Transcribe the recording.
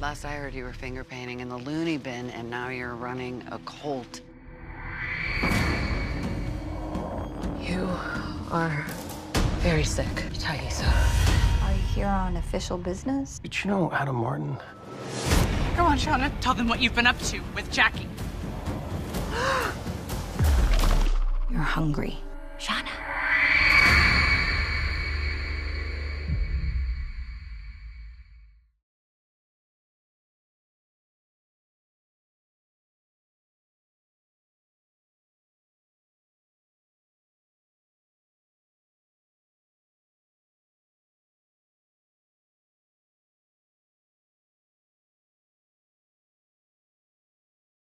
Last I heard, you were finger painting in the loony bin, and now you're running a cult. You are very sick, Taissa. Are you here on official business? Did you know Adam Martin? Go on, Shauna. Tell them what you've been up to with Jackie. You're hungry.